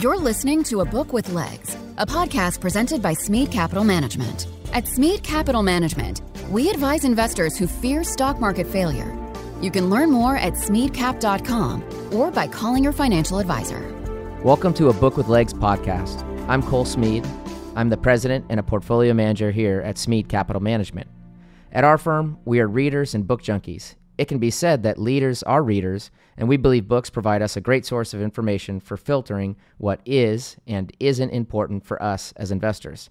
You're listening to A Book with Legs, a podcast presented by Smead Capital Management. At Smead Capital Management, we advise investors who fear stock market failure. You can learn more at smeadcap.com or by calling your financial advisor. Welcome to A Book with Legs podcast. I'm Cole Smead. I'm the president and a portfolio manager here at Smead Capital Management. At our firm, we are readers and book junkies. It can be said that leaders are readers, and we believe books provide us a great source of information for filtering what is and isn't important for us as investors.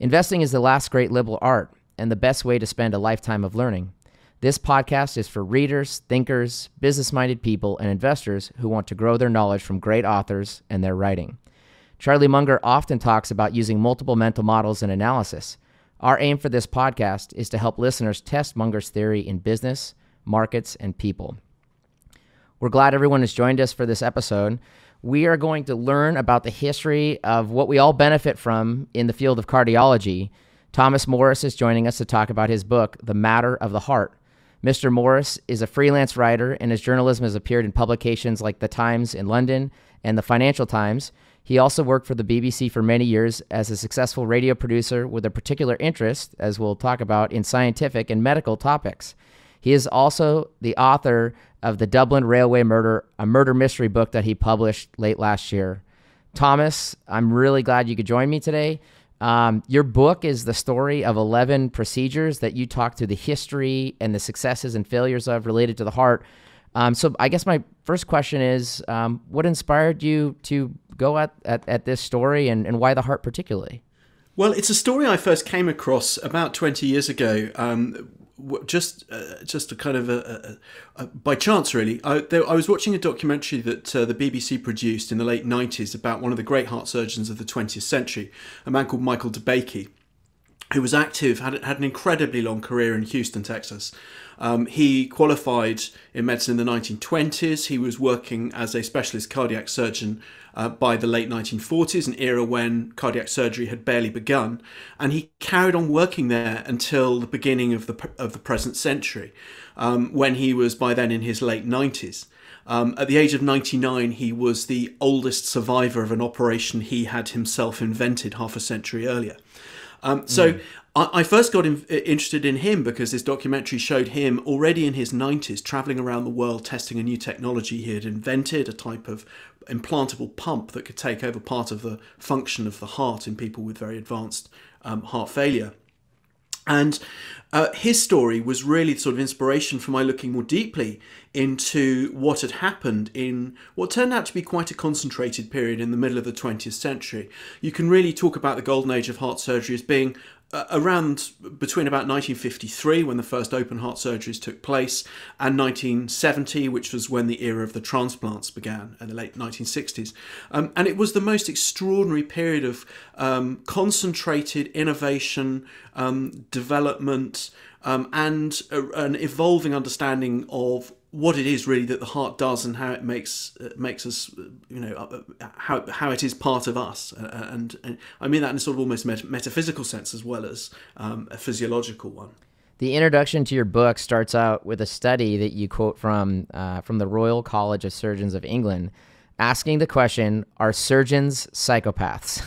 Investing is the last great liberal art and the best way to spend a lifetime of learning. This podcast is for readers, thinkers, business minded people, and investors who want to grow their knowledge from great authors and their writing. Charlie Munger often talks about using multiple mental models in analysis. Our aim for this podcast is to help listeners test Munger's theory in business, markets, and people. We're glad everyone has joined us for this episode. We are going to learn about the history of what we all benefit from in the field of cardiology. Thomas Morris is joining us to talk about his book, The Matter of the Heart. Mr. Morris is a freelance writer, and his journalism has appeared in publications like The Times in London and The Financial Times. He also worked for the BBC for many years as a successful radio producer with a particular interest, as we'll talk about, in scientific and medical topics. He is also the author of the Dublin Railway Murder, a murder mystery book that he published late last year. Thomas, I'm really glad you could join me today. Um, your book is the story of 11 procedures that you talk to the history and the successes and failures of related to the heart. Um, so, I guess my first question is um, what inspired you to go at, at, at this story and, and why the heart particularly? Well, it's a story I first came across about 20 years ago um, just uh, just a kind of a, a, a, by chance really I, there, I was watching a documentary that uh, the BBC produced in the late 90s about one of the great heart surgeons of the 20th century a man called Michael DeBakey who was active had, had an incredibly long career in Houston Texas um, he qualified in medicine in the 1920s he was working as a specialist cardiac surgeon uh, by the late 1940s, an era when cardiac surgery had barely begun, and he carried on working there until the beginning of the of the present century, um, when he was by then in his late 90s. Um, at the age of 99, he was the oldest survivor of an operation he had himself invented half a century earlier. Um, so mm. I, first got in, interested in him because this documentary showed him already in his 90s traveling around the world testing a new technology he had invented, a type of implantable pump that could take over part of the function of the heart in people with very advanced um, heart failure. And uh, his story was really the sort of inspiration for my looking more deeply into what had happened in what turned out to be quite a concentrated period in the middle of the 20th century. You can really talk about the golden age of heart surgery as being around between about 1953 when the first open heart surgeries took place and 1970 which was when the era of the transplants began in the late 1960s um, and it was the most extraordinary period of um, concentrated innovation um, development um, and a, an evolving understanding of what it is really that the heart does and how it makes uh, makes us you know uh, uh, how how it is part of us uh, and, and I mean that in a sort of almost met- metaphysical sense as well as um, a physiological one. The introduction to your book starts out with a study that you quote from uh, from the Royal College of Surgeons of England, asking the question: Are surgeons psychopaths?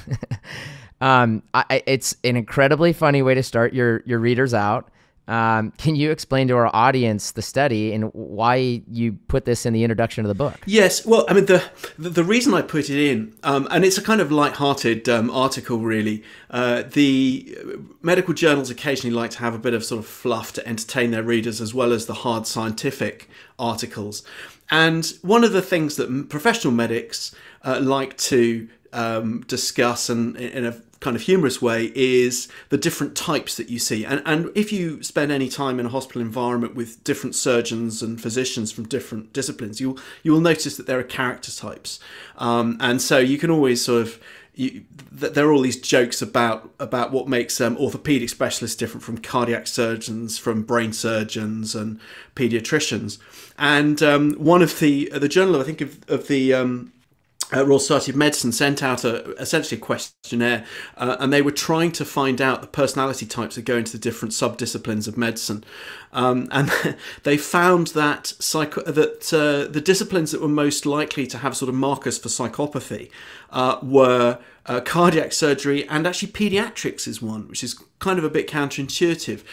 um, I, it's an incredibly funny way to start your your readers out. Um, can you explain to our audience the study and why you put this in the introduction of the book? Yes, well, I mean the the, the reason I put it in, um, and it's a kind of light-hearted um, article, really. Uh, the medical journals occasionally like to have a bit of sort of fluff to entertain their readers, as well as the hard scientific articles. And one of the things that professional medics uh, like to um, discuss and in a kind of humorous way is the different types that you see. And, and if you spend any time in a hospital environment with different surgeons and physicians from different disciplines, you'll, you will notice that there are character types. Um, and so you can always sort of you, there are all these jokes about about what makes um, orthopedic specialists different from cardiac surgeons, from brain surgeons and pediatricians. And um, one of the the journal, I think of, of the um, uh, Royal Society of Medicine sent out a essentially a questionnaire, uh, and they were trying to find out the personality types that go into the different subdisciplines of medicine, um, and they found that psycho- that uh, the disciplines that were most likely to have sort of markers for psychopathy uh, were uh, cardiac surgery and actually pediatrics is one, which is kind of a bit counterintuitive.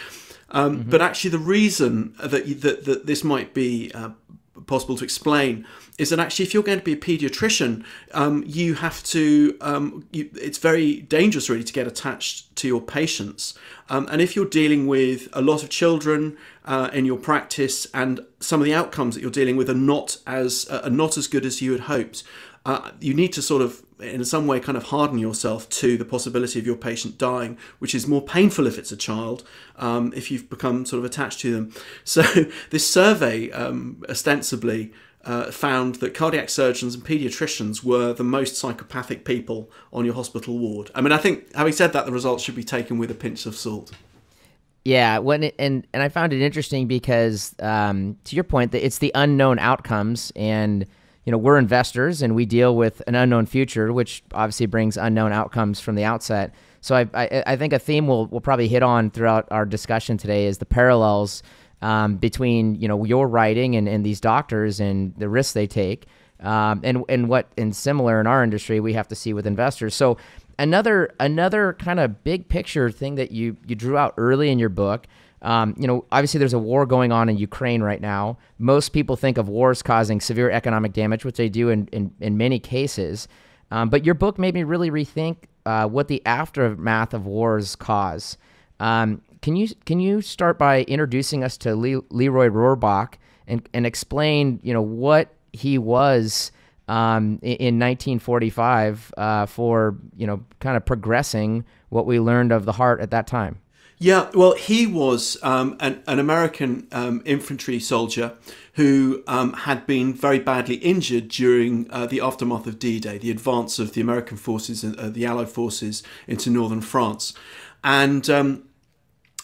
Um, mm-hmm. But actually, the reason that, that, that this might be uh, possible to explain is that actually if you're going to be a pediatrician um, you have to um, you, it's very dangerous really to get attached to your patients um, and if you're dealing with a lot of children uh, in your practice and some of the outcomes that you're dealing with are not as uh, are not as good as you had hoped uh, you need to sort of in some way kind of harden yourself to the possibility of your patient dying, which is more painful if it's a child, um, if you've become sort of attached to them. So this survey um, ostensibly uh, found that cardiac surgeons and paediatricians were the most psychopathic people on your hospital ward. I mean, I think having said that, the results should be taken with a pinch of salt. Yeah, when it, and and I found it interesting because um, to your point that it's the unknown outcomes and you know, we're investors and we deal with an unknown future, which obviously brings unknown outcomes from the outset. So I, I, I think a theme we'll, we'll probably hit on throughout our discussion today is the parallels um, between, you know, your writing and, and these doctors and the risks they take. Um, and, and what, and similar in our industry, we have to see with investors. So another, another kind of big picture thing that you, you drew out early in your book um, you know, obviously there's a war going on in Ukraine right now. Most people think of wars causing severe economic damage, which they do in, in, in many cases. Um, but your book made me really rethink uh, what the aftermath of wars cause. Um, can you can you start by introducing us to Le- Leroy Rohrbach and, and explain you know what he was um, in, in, 1945 uh, for you know kind of progressing what we learned of the heart at that time? Yeah, well, he was um, an, an, American um, infantry soldier who um, had been very badly injured during uh, the aftermath of D Day, the advance of the American forces and uh, the Allied forces into northern France. And um,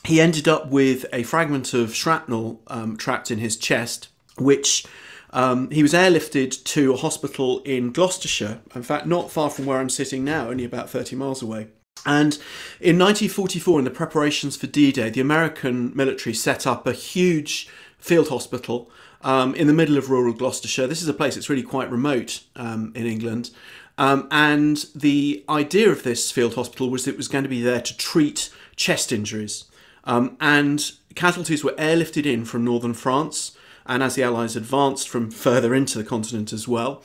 he ended up with a fragment of shrapnel um, trapped in his chest, which um, he was airlifted to a hospital in Gloucestershire, in fact, not far from where I'm sitting now, only about 30 miles away. And in 1944, in the preparations for D Day, the American military set up a huge field hospital um, in the middle of rural Gloucestershire. This is a place that's really quite remote um, in England. Um, and the idea of this field hospital was it was going to be there to treat chest injuries. Um, and casualties were airlifted in from northern France, and as the Allies advanced from further into the continent as well.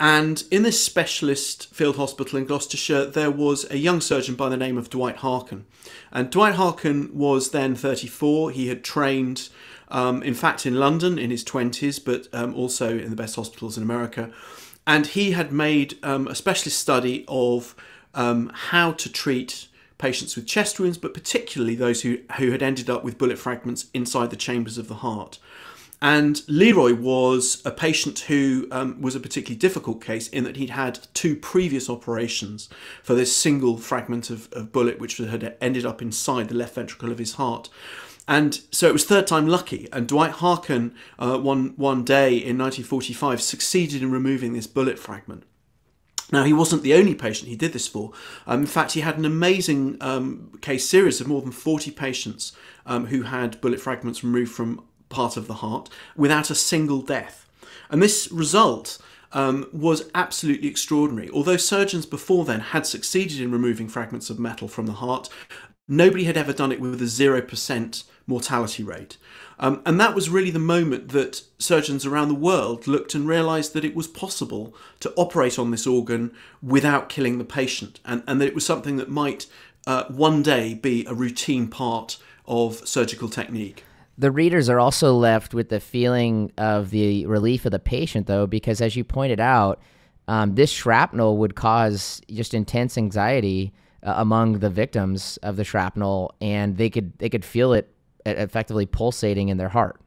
And in this specialist field hospital in Gloucestershire, there was a young surgeon by the name of Dwight Harken. And Dwight Harken was then 34. He had trained, um, in fact, in London in his 20s, but um, also in the best hospitals in America. And he had made um, a specialist study of um, how to treat patients with chest wounds, but particularly those who, who had ended up with bullet fragments inside the chambers of the heart. And Leroy was a patient who um, was a particularly difficult case in that he'd had two previous operations for this single fragment of, of bullet which had ended up inside the left ventricle of his heart. And so it was third time lucky. And Dwight Harken, uh, one, one day in 1945, succeeded in removing this bullet fragment. Now, he wasn't the only patient he did this for. Um, in fact, he had an amazing um, case series of more than 40 patients um, who had bullet fragments removed from part of the heart without a single death. And this result um, was absolutely extraordinary. Although surgeons before then had succeeded in removing fragments of metal from the heart, nobody had ever done it with a 0% mortality rate. Um, and that was really the moment that surgeons around the world looked and realised that it was possible to operate on this organ without killing the patient, and, and that it was something that might uh, one day be a routine part of surgical technique. The readers are also left with the feeling of the relief of the patient, though, because as you pointed out, um, this shrapnel would cause just intense anxiety uh, among the victims of the shrapnel, and they could they could feel it effectively pulsating in their heart.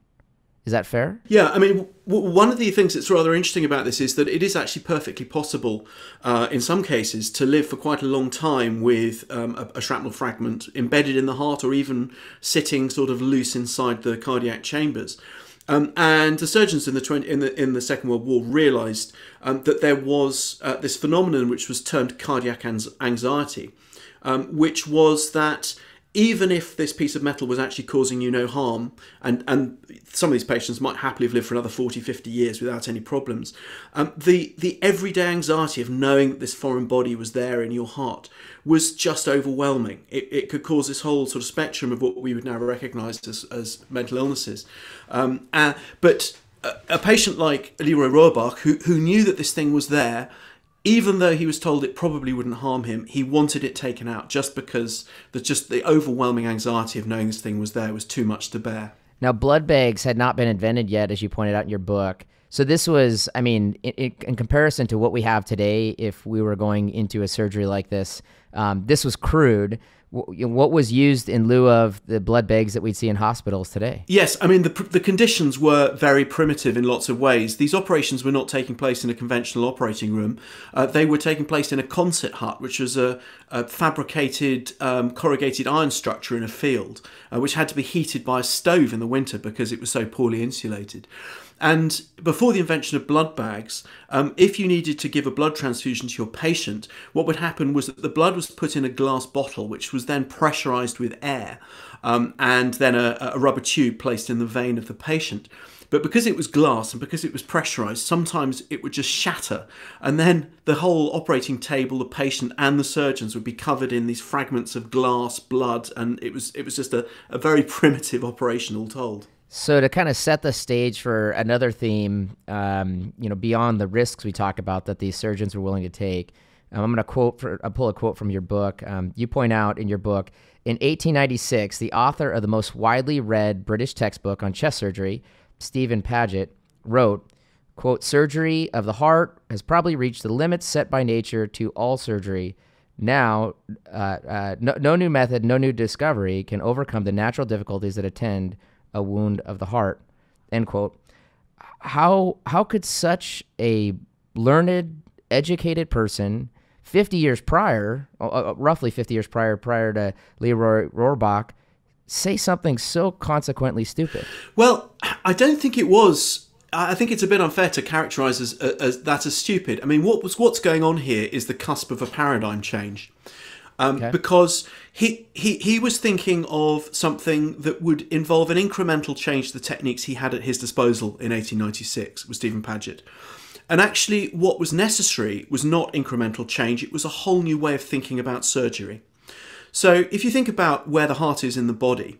Is that fair? Yeah, I mean, w- one of the things that's rather interesting about this is that it is actually perfectly possible, uh, in some cases, to live for quite a long time with um, a, a, shrapnel fragment embedded in the heart or even sitting sort of loose inside the cardiac chambers. Um, and the surgeons in the, 20, in the in the Second World War realised um, that there was uh, this phenomenon which was termed cardiac anxiety, um, which was that even if this piece of metal was actually causing you no harm, and, and some of these patients might happily have lived for another 40, 50 years without any problems, um, the, the everyday anxiety of knowing that this foreign body was there in your heart was just overwhelming. It, it could cause this whole sort of spectrum of what we would now recognise as, as mental illnesses. Um, uh, but a, a patient like Leroy Rohrbach, who, who knew that this thing was there, even though he was told it probably wouldn't harm him, he wanted it taken out just because the just the overwhelming anxiety of knowing this thing was there was too much to bear. Now, blood bags had not been invented yet, as you pointed out in your book. So this was, I mean, in, in comparison to what we have today, if we were going into a surgery like this, um, this was crude what was used in lieu of the blood bags that we'd see in hospitals today? Yes, I mean, the, the conditions were very primitive in lots of ways. These operations were not taking place in a conventional operating room, uh, they were taking place in a Quonset hut, which was a, a fabricated um, corrugated iron structure in a field, uh, which had to be heated by a stove in the winter because it was so poorly insulated. And before the invention of blood bags, um, if you needed to give a blood transfusion to your patient, what would happen was that the blood was put in a glass bottle, which was then pressurized with air, um, and then a, a rubber tube placed in the vein of the patient. But because it was glass and because it was pressurized, sometimes it would just shatter. And then the whole operating table, the patient and the surgeons would be covered in these fragments of glass, blood, and it was it was just a, a very primitive operation all told. So to kind of set the stage for another theme, um, you know, beyond the risks we talk about that these surgeons were willing to take, um, I'm going to quote for, I'll pull a quote from your book. Um, you point out in your book, in 1896, the author of the most widely read British textbook on chest surgery, Stephen Paget, wrote, quote, surgery of the heart has probably reached the limits set by nature to all surgery. Now, uh, uh, no, no new method, no new discovery can overcome the natural difficulties that attend a wound of the heart. End quote. How how could such a learned, educated person, 50 years prior, uh, uh, roughly 50 years prior, prior to Leroy Rohrbach, say something so consequently stupid? Well, I don't think it was. I think it's a bit unfair to characterize as, as that as stupid. I mean, what was what's going on here is the cusp of a paradigm change um, okay. because he, he he was thinking of something that would involve an incremental change to the techniques he had at his disposal in 1896 with Stephen Paget. And actually, what was necessary was not incremental change, it was a whole new way of thinking about surgery. So, if you think about where the heart is in the body,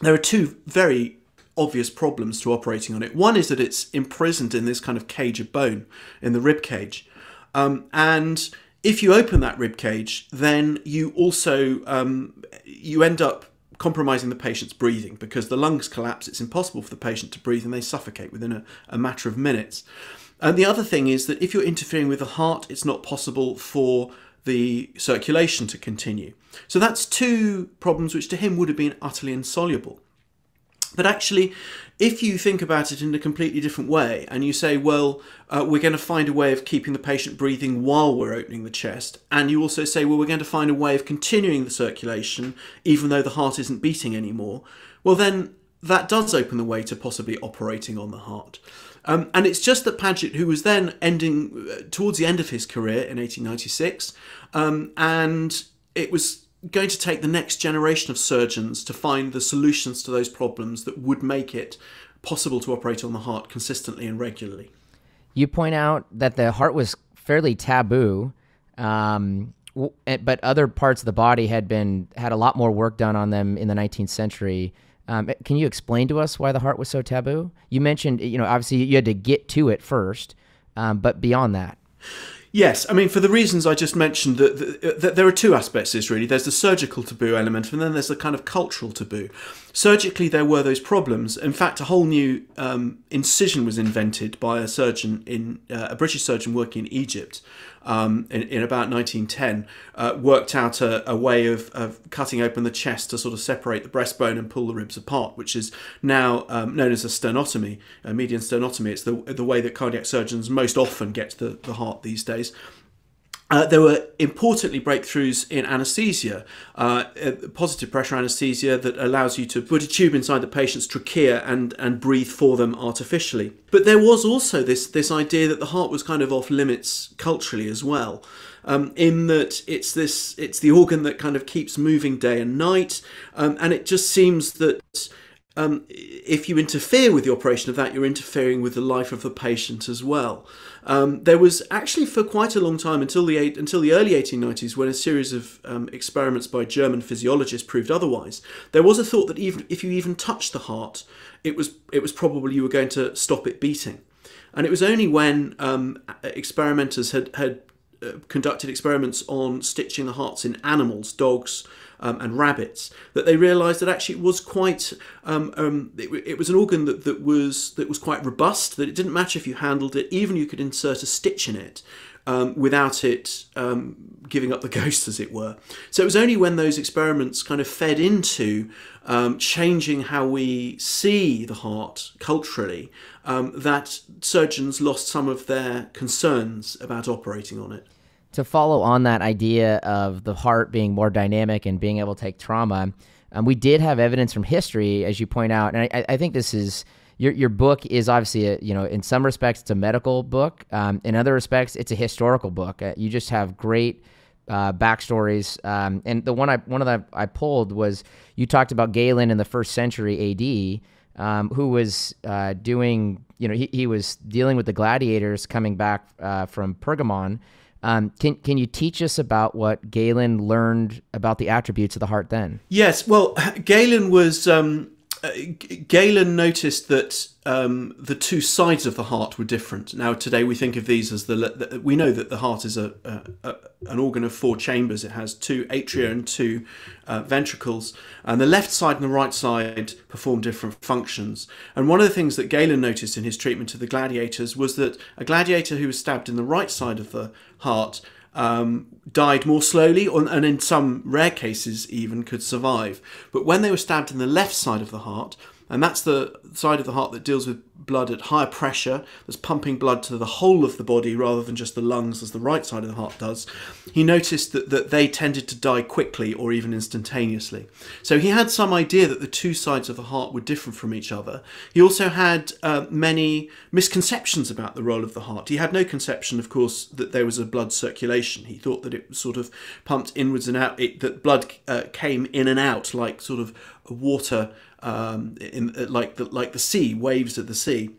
there are two very obvious problems to operating on it. One is that it's imprisoned in this kind of cage of bone in the rib cage. Um, and if you open that rib cage, then you also um, you end up compromising the patient's breathing because the lungs collapse. It's impossible for the patient to breathe, and they suffocate within a, a matter of minutes. And the other thing is that if you're interfering with the heart, it's not possible for the circulation to continue. So that's two problems which to him would have been utterly insoluble. But actually, if you think about it in a completely different way and you say, well, uh, we're going to find a way of keeping the patient breathing while we're opening the chest, and you also say, well, we're going to find a way of continuing the circulation even though the heart isn't beating anymore, well, then that does open the way to possibly operating on the heart. Um, and it's just that Paget, who was then ending uh, towards the end of his career in 1896, um, and it was going to take the next generation of surgeons to find the solutions to those problems that would make it possible to operate on the heart consistently and regularly. You point out that the heart was fairly taboo, um, eh, but other parts of the body had been had a lot more work done on them in the 19th century. Um, eh, can you explain to us why the heart was so taboo? You mentioned, you know, obviously you had to get to it first, um, but beyond that. Yes, I mean for the reasons I just mentioned, that, that, that, there are two aspects. to This really, there's the surgical taboo element, and then there's the kind of cultural taboo. Surgically, there were those problems. In fact, a whole new um, incision was invented by a surgeon in uh, a British surgeon working in Egypt, um, in, in, about 1910, uh, worked out a, a way of, of, cutting open the chest to sort of separate the breastbone and pull the ribs apart, which is now um, known as a sternotomy, a median sternotomy. It's the, the way that cardiac surgeons most often get to the, the heart these days. Uh, there were importantly breakthroughs in anesthesia, uh, uh, positive pressure anesthesia that allows you to put a tube inside the patient's trachea and, and breathe for them artificially. But there was also this, this idea that the heart was kind of off limits culturally as well. Um, in that it's this it's the organ that kind of keeps moving day and night, um, and it just seems that um, if you interfere with the operation of that, you're interfering with the life of the patient as well. Um, there was actually for quite a long time until the until the early 1890s, when a series of um, experiments by German physiologists proved otherwise. There was a thought that even if you even touched the heart, it was it was probably you were going to stop it beating, and it was only when um, experimenters had had uh, conducted experiments on stitching the hearts in animals, dogs, um, and rabbits, that they realised that actually it was quite um, um, it, it, was an organ that, that was that was quite robust. That it didn't matter if you handled it, even you could insert a stitch in it. Um, without it um, giving up the ghost, as it were. So it was only when those experiments kind of fed into um, changing how we see the heart culturally that surgeons lost some of their concerns about operating on it to follow on that idea of the heart being more dynamic and being able to take trauma, um, we did have evidence from history, as you point out, and I, I think this is your your book is obviously a, you know in some respects it's a medical book, um, in other respects it's a historical book. Uh, you just have great. Uh, backstories, um, and the one I one of the I pulled was you talked about Galen in the first century A.D., um, who was uh, doing, you know, he, he was dealing with the gladiators coming back uh, from Pergamon, um, can can you teach us about what Galen learned about the attributes of the heart then? Yes. Well, Galen was um, uh, Galen noticed that um, the two sides of the heart were different. Now, today we think of these as the, we know that the heart is a, a, a, an organ of four chambers. It has two atria and two uh, ventricles, and the left side and the right side perform different functions. And one of the things that Galen noticed in his treatment of the gladiators was that a gladiator who was stabbed in the right side of the heart um, died more slowly, and in some rare cases even could survive. But when they were stabbed in the left side of the heart, and that's the side of the heart that deals with blood at higher pressure, that's pumping blood to the whole of the body rather than just the lungs as the right side of the heart does, he noticed that, that they tended to die quickly or even instantaneously. So he had some idea that the two sides of the heart were different from each other. He also had uh, many misconceptions about the role of the heart. He had no conception, of course, that there was a blood circulation. He thought that it was sort of pumped inwards and out, it, that blood uh, came in and out like sort of water um, in, like the like the sea, waves of the sea.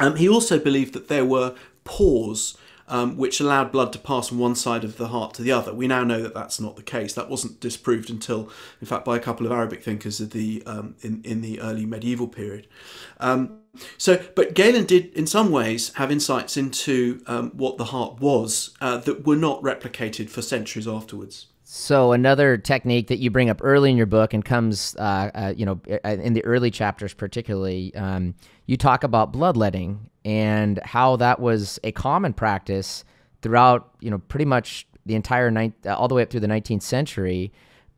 Um, he also believed that there were pores um, which allowed blood to pass from one side of the heart to the other. We now know that that's not the case. That wasn't disproved until, in fact, by a couple of Arabic thinkers of the um, in in the early medieval period. Um, so, but Galen did, in some ways, have insights into um, what the heart was uh, that were not replicated for centuries afterwards. So another technique that you bring up early in your book and comes, uh, uh, you know, in the early chapters particularly, um, you talk about bloodletting and how that was a common practice throughout, you know, pretty much the entire night, uh, all the way up through the 19th century.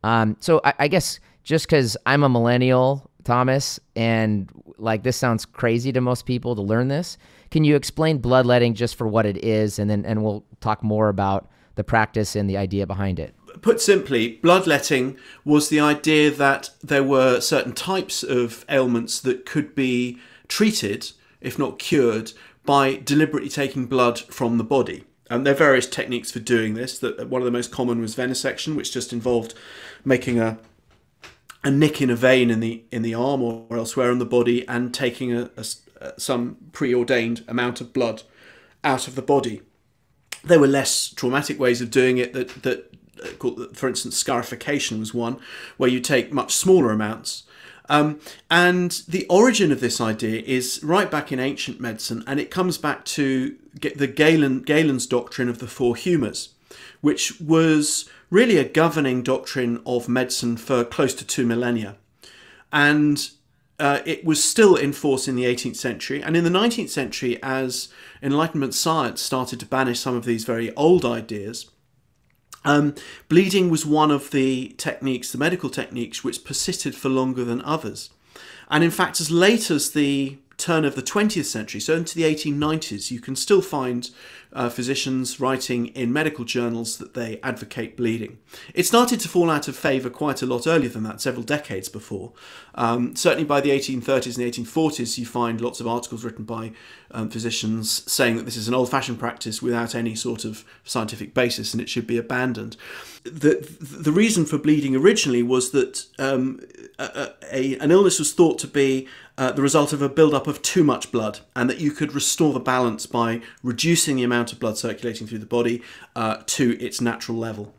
Um, so I, I guess just because I'm a millennial, Thomas, and like this sounds crazy to most people to learn this, can you explain bloodletting just for what it is, and then and we'll talk more about the practice and the idea behind it put simply, bloodletting was the idea that there were certain types of ailments that could be treated, if not cured, by deliberately taking blood from the body. And there are various techniques for doing this. That one of the most common was venesection, which just involved making a a nick in a vein in the in the arm or, elsewhere on the body and taking a, a, uh, some preordained amount of blood out of the body. There were less traumatic ways of doing it that that called, for instance, scarification was one, where you take much smaller amounts. Um, and the origin of this idea is right back in ancient medicine, and it comes back to the Galen, Galen's doctrine of the four humours, which was really a governing doctrine of medicine for close to two millennia. And uh, it was still in force in the 18th century. And in the 19th century, as Enlightenment science started to banish some of these very old ideas, um, bleeding was one of the techniques, the medical techniques, which persisted for longer than others. And in fact, as late as the turn of the 20th century, so into the 1890s, you can still find uh, physicians writing in medical journals that they advocate bleeding. It started to fall out of favour quite a lot earlier than that, several decades before. Um, certainly by the 1830s and 1840s, you find lots of articles written by um, physicians saying that this is an old fashioned practice without any sort of scientific basis and it should be abandoned. The, the reason for bleeding originally was that um, a, a, an illness was thought to be uh, the result of a buildup of too much blood, and that you could restore the balance by reducing the amount of blood circulating through the body uh, to its natural level.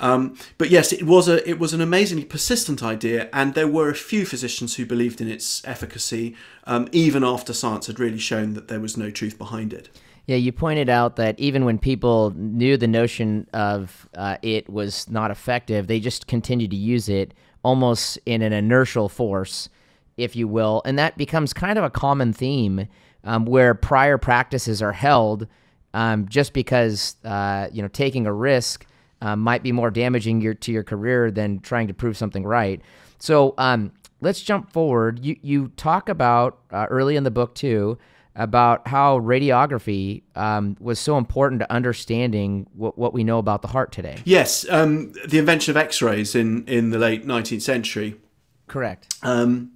Um, but yes, it was a it was an amazingly persistent idea, and there were a few physicians who believed in its efficacy, um, even after science had really shown that there was no truth behind it. Yeah, you pointed out that even when people knew the notion of uh, it was not effective, they just continued to use it almost in an inertial force if you will. And that becomes kind of a common theme um, where prior practices are held um, just because, uh, you know, taking a risk uh, might be more damaging your, to your career than trying to prove something right. So um, let's jump forward. You, you talk about uh, early in the book, too, about how radiography um, was so important to understanding what, what we know about the heart today. Yes, um, the invention of X-rays in, in the late 19th century Correct. Um,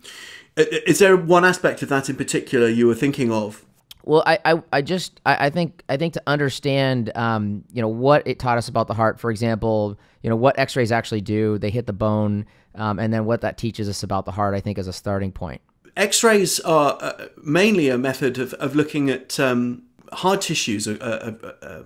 is there one aspect of that in particular you were thinking of? Well, I, I, I just I, I think I think to understand um, you know what it taught us about the heart, for example, you know what X-rays actually do, they hit the bone, um, and then what that teaches us about the heart, I think is a starting point. X-rays are uh, mainly a method of, of looking at um, hard tissues, uh, uh, uh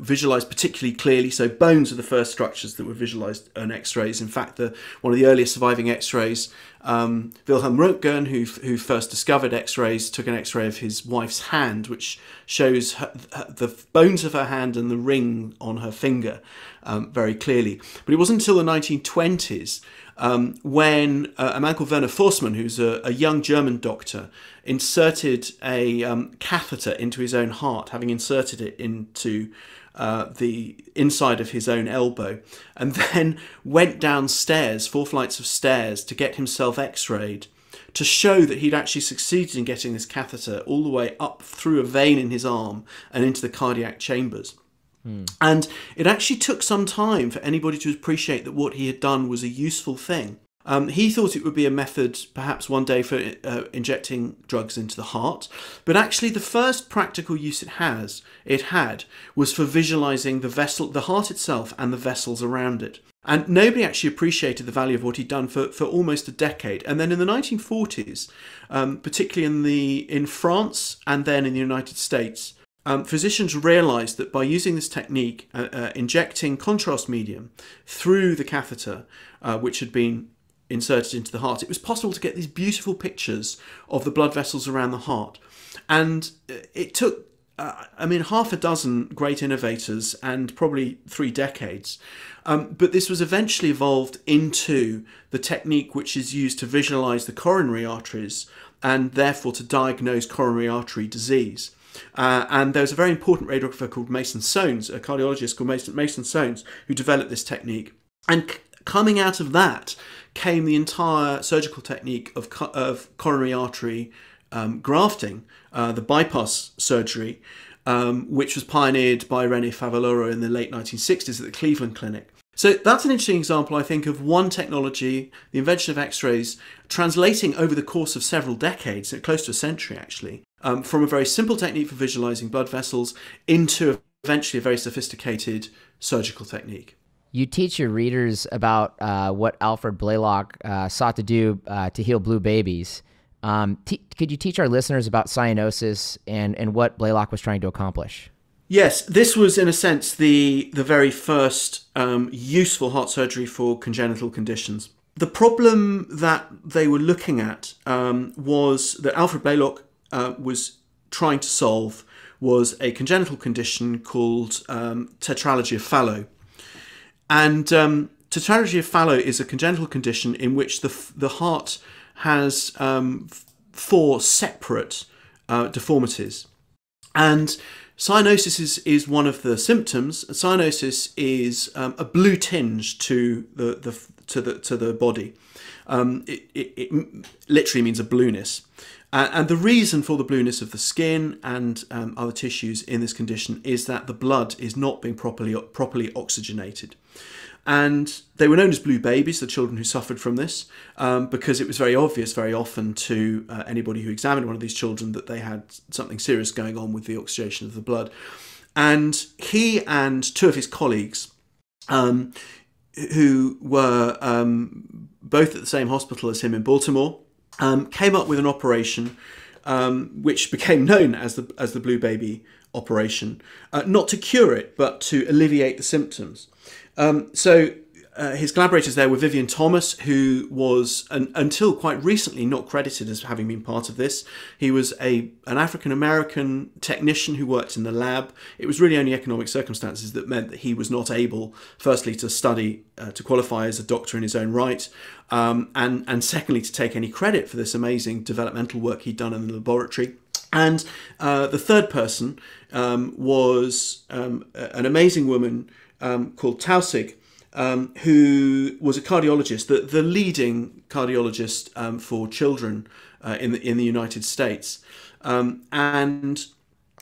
visualized particularly clearly. So bones are the first structures that were visualized on X-rays. In fact, the one of the earliest surviving X-rays, um, Wilhelm Röntgen, who who first discovered X-rays, took an X-ray of his wife's hand, which shows her, the bones of her hand and the ring on her finger um, very clearly. But it wasn't until the 1920s um, when uh, a man called Werner Forssmann, who's a, a young German doctor, inserted a um, catheter into his own heart, having inserted it into uh, the inside of his own elbow, and then went downstairs, four flights of stairs, to get himself x rayed to show that he'd actually succeeded in getting this catheter all the way up through a vein in his arm and into the cardiac chambers. Hmm. And it actually took some time for anybody to appreciate that what he had done was a useful thing. Um, he thought it would be a method, perhaps one day, for uh, injecting drugs into the heart, but actually, the first practical use it has, it had, was for visualizing the vessel, the heart itself, and the vessels around it. And nobody actually appreciated the value of what he'd done for, for almost a decade. And then in the 1940s, um, particularly in the in France and then in the United States, um, physicians realized that by using this technique, uh, uh, injecting contrast medium through the catheter, uh, which had been inserted into the heart, it was possible to get these beautiful pictures of the blood vessels around the heart. And it took, uh, I mean, half a dozen great innovators and probably three decades. Um, but this was eventually evolved into the technique which is used to visualize the coronary arteries and therefore to diagnose coronary artery disease. Uh, and there was a very important radiographer called Mason Sones, a cardiologist called Mason, Mason Sones, who developed this technique. And coming out of that came the entire surgical technique of, of coronary artery um, grafting, uh, the bypass surgery, um, which was pioneered by Rene Favaloro in the late 1960s at the Cleveland Clinic. So that's an interesting example, I think, of one technology, the invention of X rays, translating over the course of several decades, close to a century actually, um, from a very simple technique for visualizing blood vessels into eventually a very sophisticated surgical technique you teach your readers about uh, what Alfred Blalock uh, sought to do uh, to heal blue babies. Um, could you teach our listeners about cyanosis and, and what Blalock was trying to accomplish? Yes, this was in a sense the the very first um, useful heart surgery for congenital conditions. The problem that they were looking at um, was that Alfred Blalock uh, was trying to solve was a congenital condition called um, tetralogy of Fallot. And um, of Fallot is a congenital condition in which the, the heart has um, four separate uh, deformities. And cyanosis is, is one of the symptoms. Cyanosis is um, a blue tinge to the, the, to the, to the body. Um, it, it, it, literally means a blueness. Uh, and the reason for the blueness of the skin and um, other tissues in this condition is that the blood is not being properly properly oxygenated. And they were known as blue babies, the children who suffered from this, um, because it was very obvious very often to uh, anybody who examined one of these children that they had something serious going on with the oxygenation of the blood. And he and two of his colleagues, um, who were um, both at the same hospital as him in Baltimore, um, came up with an operation um, which became known as the as the Blue Baby operation, uh, not to cure it, but to alleviate the symptoms. Um, so uh, his collaborators there were Vivian Thomas, who was an, until quite recently not credited as having been part of this. He was a an African American technician who worked in the lab. It was really only economic circumstances that meant that he was not able, firstly, to study uh, to qualify as a doctor in his own right, um, and and secondly, to take any credit for this amazing developmental work he'd done in the laboratory. And uh, the third person um, was um, an amazing woman um, called Taussig, um, who was a cardiologist, the, the leading cardiologist um, for children uh, in, the, in the United States. Um, and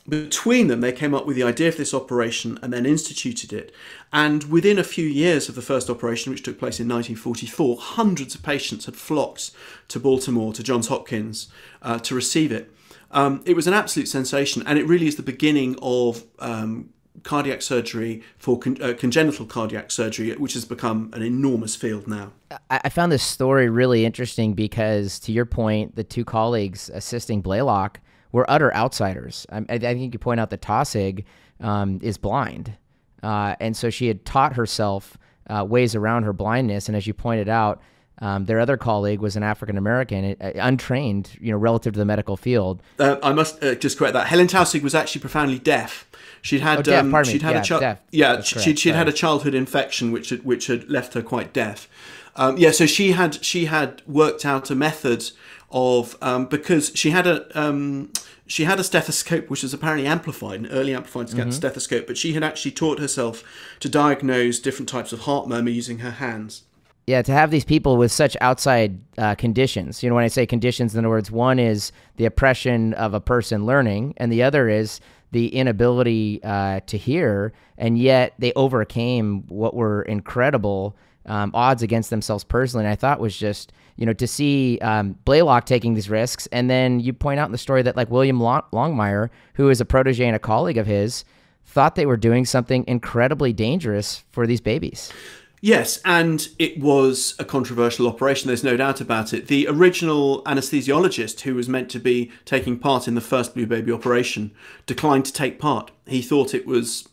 between them, they came up with the idea of this operation and then instituted it. And within a few years of the first operation, which took place in 1944, hundreds of patients had flocked to Baltimore, to Johns Hopkins, uh, to receive it. Um, it was an absolute sensation, and it really is the beginning of um, cardiac surgery for con- uh, congenital cardiac surgery, which has become an enormous field now. I found this story really interesting because, to your point, the two colleagues assisting Blalock were utter outsiders. I, I think you point out that Taussig um, is blind, uh, and so she had taught herself uh, ways around her blindness. And as you pointed out, um, their other colleague was an African American, uh, untrained, you know, relative to the medical field. Uh, I must uh, just correct that. Helen Taussig was actually profoundly deaf. She'd had, oh, deaf, um, she'd had yeah, a child, yeah, she'd, she'd had a childhood infection which had, which had left her quite deaf. Um, yeah, so she had she had worked out a method of um, because she had a um, she had a stethoscope which was apparently amplified, an early amplified mm-hmm. stethoscope, but she had actually taught herself to diagnose different types of heart murmur using her hands. Yeah, to have these people with such outside uh, conditions. You know, when I say conditions, in other words, one is the oppression of a person learning, and the other is the inability uh, to hear, and yet they overcame what were incredible um, odds against themselves personally. And I thought was just you know to see um, Blalock taking these risks, and then you point out in the story that like William Long- Longmire, who is a protege and a colleague of his, thought they were doing something incredibly dangerous for these babies. Yes, and it was a controversial operation, there's no doubt about it. The original anesthesiologist who was meant to be taking part in the first Blue Baby operation declined to take part. He thought it was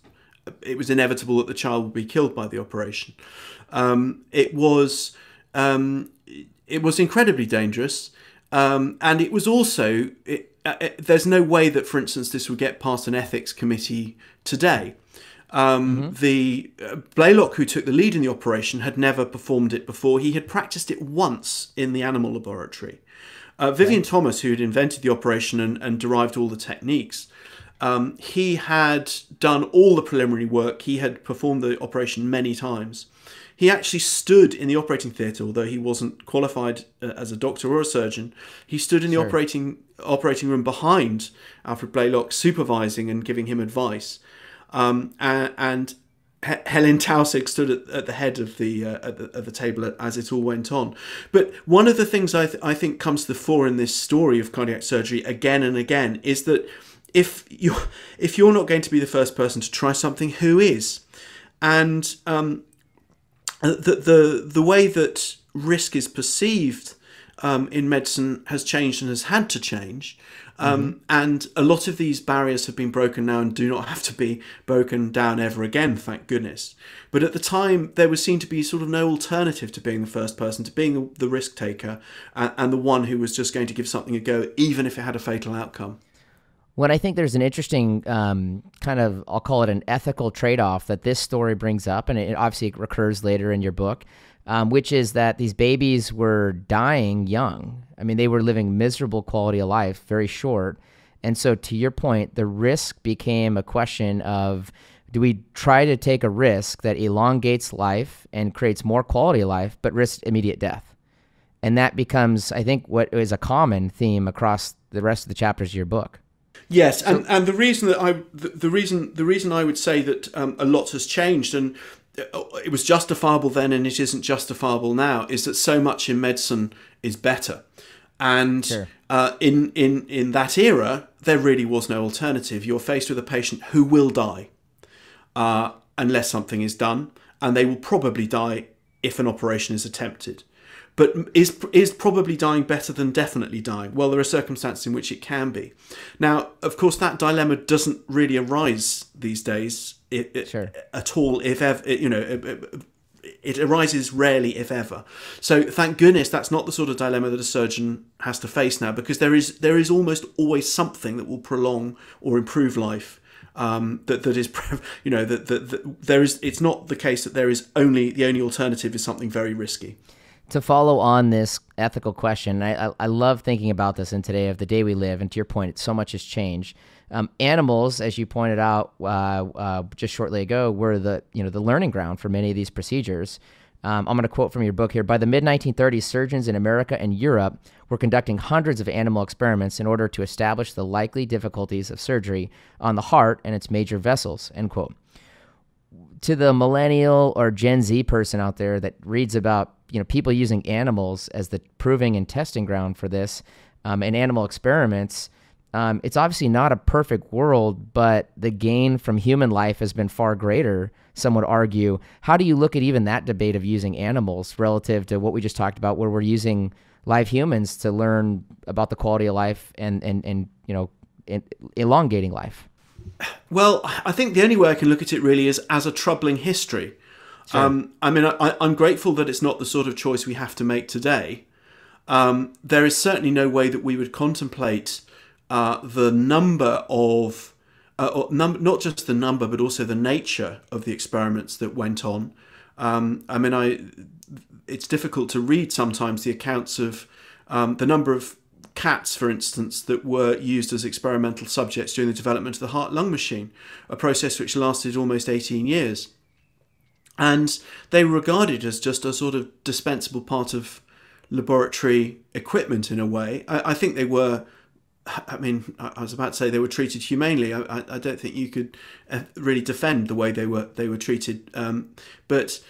it was inevitable that the child would be killed by the operation. Um, it was um, it was incredibly dangerous, um, and it was also it, uh, it, there's no way that, for instance, this would get past an ethics committee today. Um, mm-hmm. The uh, Blalock, who took the lead in the operation, had never performed it before. He had practiced it once in the animal laboratory. Uh, Vivian okay. Thomas, who had invented the operation and, and derived all the techniques, um, he had done all the preliminary work. He had performed the operation many times. He actually stood in the operating theatre, although he wasn't qualified uh, as a doctor or a surgeon. He stood in the operating operating room behind Alfred Blalock, supervising and giving him advice. Um, and, and Helen Taussig stood at, at, the head of the, uh, at the, at the table as it all went on. But one of the things I, th- I think comes to the fore in this story of cardiac surgery again and again is that if you if you're not going to be the first person to try something, who is? And um, the the the way that risk is perceived um, in medicine has changed and has had to change. Um, mm-hmm. And a lot of these barriers have been broken now and do not have to be broken down ever again, thank goodness. But at the time, there was seen to be sort of no alternative to being the first person, to being the risk taker, and, and the one who was just going to give something a go, even if it had a fatal outcome. When I think there's an interesting um, kind of, I'll call it an ethical trade off that this story brings up, and it obviously recurs later in your book, um, which is that these babies were dying young. I mean, they were living miserable quality of life, very short. And so, to your point, the risk became a question of do we try to take a risk that elongates life and creates more quality of life, but risks immediate death? and that becomes, I think, what is a common theme across the rest of the chapters of your book. Yes, and, and the reason that I the, the reason the reason I would say that um, a lot has changed and it was justifiable then and it isn't justifiable now is that so much in medicine is better. And sure. uh, in in in that era there really was no alternative. You're faced with a patient who will die uh, unless something is done and they will probably die if an operation is attempted. But is is probably dying better than definitely dying? Well there are circumstances in which it can be. Now of course that dilemma doesn't really arise these days it, sure. at all, if ever, you know, it, it arises rarely, if ever. So thank goodness that's not the sort of dilemma that a surgeon has to face now, because there is there is almost always something that will prolong or improve life. Um, that that is, you know, that, that, that there is. It's not the case that there is only the only alternative is something very risky to follow on this ethical question, I, I, I, love thinking about this in today of the day we live. And to your point, so much has changed. Um, animals, as you pointed out uh, uh, just shortly ago, were the you know the learning ground for many of these procedures. Um, I'm going to quote from your book here. By the mid 1930s, surgeons in America and Europe were conducting hundreds of animal experiments in order to establish the likely difficulties of surgery on the heart and its major vessels. End quote. To the millennial or Gen Z person out there that reads about you know people using animals as the proving and testing ground for this um, and animal experiments, um, it's obviously not a perfect world, but the gain from human life has been far greater, some would argue. How do you look at even that debate of using animals relative to what we just talked about, where we're using live humans to learn about the quality of life and, and, and you know, elongating life? Well, I think the only way I can look at it really is as a troubling history. Sure. Um, I mean, I, am grateful that it's not the sort of choice we have to make today. Um, there is certainly no way that we would contemplate uh, the number of, uh, num- not just the number, but also the nature of the experiments that went on. Um, I mean, I it's difficult to read sometimes the accounts of um, the number of cats, for instance, that were used as experimental subjects during the development of the heart lung machine, a process which lasted almost 18 years. And they were regarded as just a sort of dispensable part of laboratory equipment in a way. I, I think they were I mean, I was about to say they were treated humanely. I, I don't think you could uh, really defend the way they were they were treated. Um, but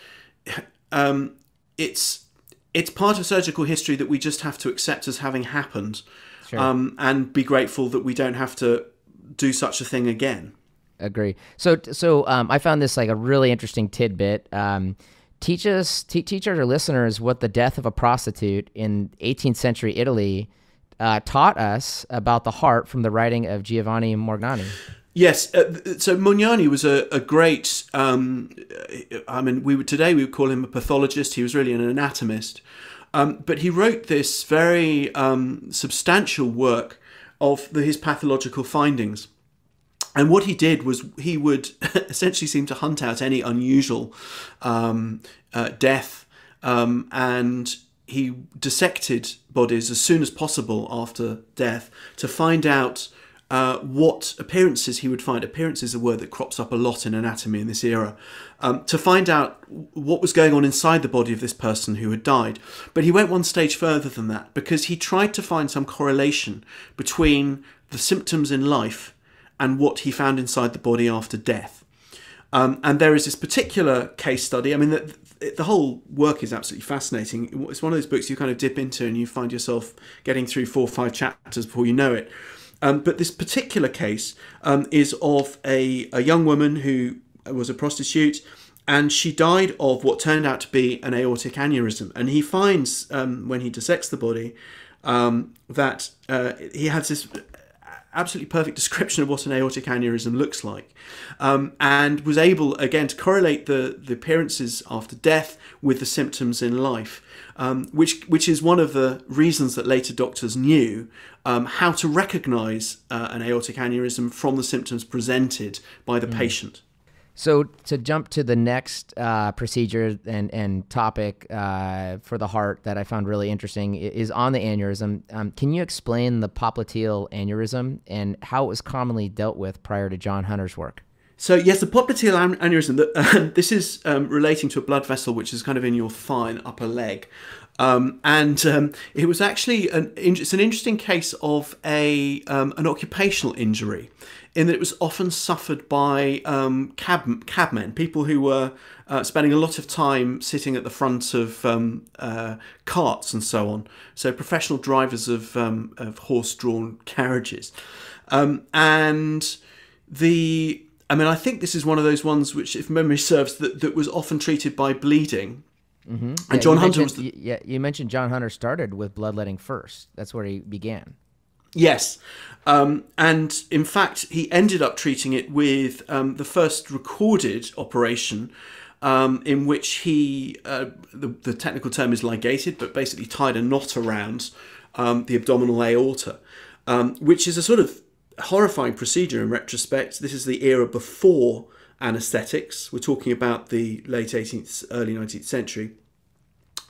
um, it's it's part of surgical history that we just have to accept as having happened, sure. um, and be grateful that we don't have to do such a thing again. Agree. So so um, I found this like a really interesting tidbit. Um, teach us teach our listeners what the death of a prostitute in 18th century Italy uh, taught us about the heart from the writing of Giovanni Morgagni. Yes, uh, so Morgagni was a, a great. Um, I mean, we would today we would call him a pathologist. He was really an anatomist, um, but he wrote this very um, substantial work of the, his pathological findings. And what he did was he would essentially seem to hunt out any unusual um, uh, death um, and he dissected bodies as soon as possible after death to find out uh, what appearances he would find. Appearance is a word that crops up a lot in anatomy in this era. Um, to find out what was going on inside the body of this person who had died. But he went one stage further than that because he tried to find some correlation between the symptoms in life and what he found inside the body after death. Um, and there is this particular case study. I mean, the, the whole work is absolutely fascinating. It's one of those books you kind of dip into and you find yourself getting through four or five chapters before you know it. Um, but this particular case um, is of a, a young woman who was a prostitute and she died of what turned out to be an aortic aneurysm. And he finds, um, when he dissects the body, um, that uh, he has this absolutely perfect description of what an aortic aneurysm looks like, um, and was able again to correlate the the appearances after death with the symptoms in life, um, which which is one of the reasons that later doctors knew um, how to recognise uh, an aortic aneurysm from the symptoms presented by the mm. patient. So to jump to the next uh, procedure and, and topic uh, for the heart that I found really interesting is on the aneurysm. Um, can you explain the popliteal aneurysm and how it was commonly dealt with prior to John Hunter's work? So yes, the popliteal aneurysm. Uh, this is um, relating to a blood vessel which is kind of in your thigh and upper leg, um, and um, it was actually an it's an interesting case of a um, an occupational injury, in that it was often suffered by um, cab cabmen, people who were uh, spending a lot of time sitting at the front of um, uh, carts and so on. So professional drivers of of horse-drawn carriages, and the I mean, I think this is one of those ones which, if memory serves, that, that was often treated by bleeding. Mm-hmm. And yeah, John Hunter was. The... Yeah, you mentioned John Hunter started with bloodletting first. That's where he began. Yes. Um, and in fact, he ended up treating it with um, the first recorded operation. Um, in which he, uh, the, the, technical term is ligated, but basically tied a knot around um, the abdominal aorta, um, which is a sort of horrifying procedure in retrospect. This is the era before anaesthetics. We're talking about the late 18th, early 19th century.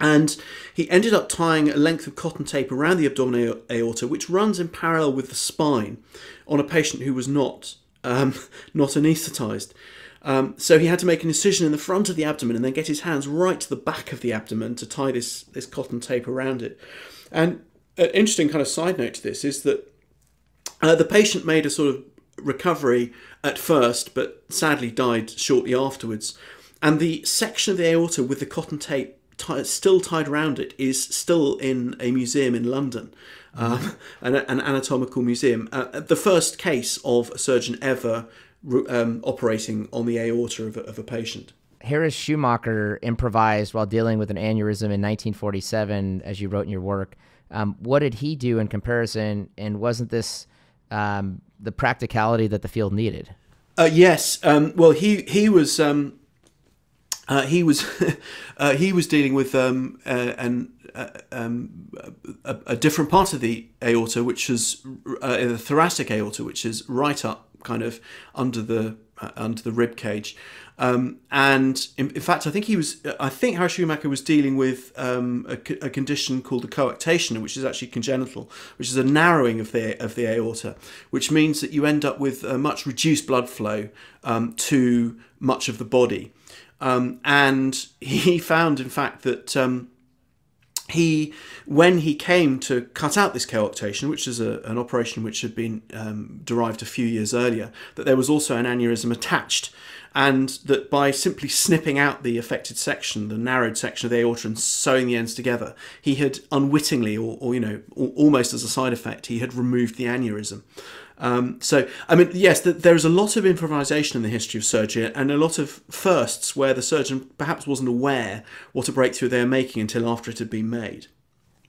And he ended up tying a length of cotton tape around the abdominal aorta, which runs in parallel with the spine, on a patient who was not um, not anaesthetized. Um, so he had to make an incision in the front of the abdomen and then get his hands right to the back of the abdomen to tie this this cotton tape around it. And an interesting kind of side note to this is that uh, the patient made a sort of recovery at first, but sadly died shortly afterwards. And the section of the aorta with the cotton tape still tied around it is still in a museum in London, um, an, an, anatomical museum. Uh, the first case of a surgeon ever um, operating on the aorta of a, of a patient. Harris Shumacker improvised while dealing with an aneurysm in 1947, as you wrote in your work. Um, what did he do in comparison? And wasn't this um, the practicality that the field needed. Uh, yes. Um, well, he he was um, uh, he was uh, he was dealing with um, uh, an uh, um, a, a, different part of the aorta, which is uh, the thoracic aorta, which is right up, kind of under the under the rib cage. Um, and in, in, fact, I think he was. I think Harry Shumacker was dealing with um, a, a, condition called a coarctation, which is actually congenital, which is a narrowing of the of the aorta, which means that you end up with a much reduced blood flow um, to much of the body. Um, and he found, in fact, that um, he when he came to cut out this coarctation, which is a, an operation which had been um, derived a few years earlier, that there was also an aneurysm attached and that by simply snipping out the affected section, the narrowed section of the aorta, and sewing the ends together, he had unwittingly, or, or you know, almost as a side effect, he had removed the aneurysm. Um, so, I mean, yes, there is a lot of improvisation in the history of surgery and a lot of firsts where the surgeon perhaps wasn't aware what a breakthrough they were making until after it had been made.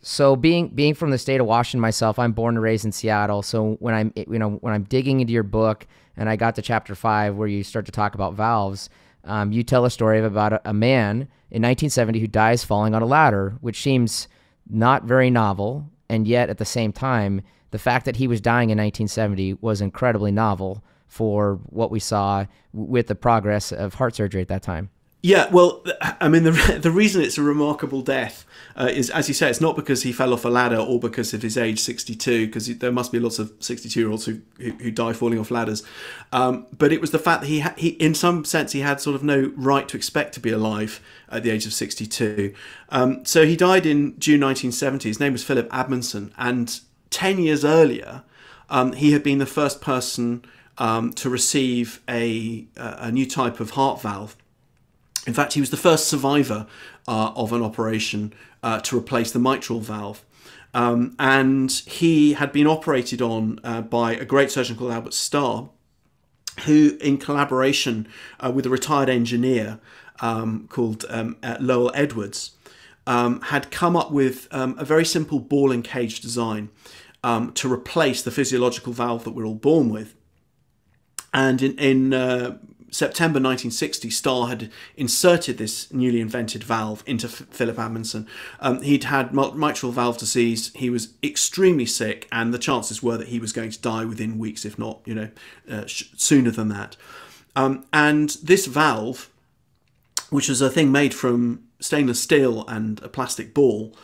So being being from the state of Washington myself, I'm born and raised in Seattle. So when I'm you know when I'm digging into your book and I got to chapter five where you start to talk about valves, um, you tell a story about a, a man in 1970 who dies falling on a ladder, which seems not very novel, and yet at the same time, the fact that he was dying in 1970 was incredibly novel for what we saw with the progress of heart surgery at that time. Yeah, well, I mean, the the reason it's a remarkable death uh, is, as you say, it's not because he fell off a ladder or because of his age, sixty two, because there must be lots of sixty two year olds who, who, who die falling off ladders. Um, but it was the fact that he he, in some sense, he had sort of no right to expect to be alive at the age of sixty two. Um, so he died in June nineteen seventy. His name was Philip Amundson, and ten years earlier, um, he had been the first person um, to receive a a new type of heart valve in fact, he was the first survivor uh, of an operation uh, to replace the mitral valve. Um, and he had been operated on uh, by a great surgeon called Albert Starr, who, in collaboration uh, with a retired engineer um, called um, uh, Lowell Edwards, um, had come up with um, a very simple ball and cage design um, to replace the physiological valve that we're all born with. And in, in uh, September 1960, Starr had inserted this newly invented valve into F- Philip Amundson. Um, he'd had mitral valve disease. He was extremely sick, and the chances were that he was going to die within weeks, if not, you know, uh, sooner than that. Um, and this valve, which was a thing made from stainless steel and a plastic ball,